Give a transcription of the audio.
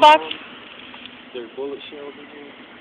box? Is There's bullet shells in here.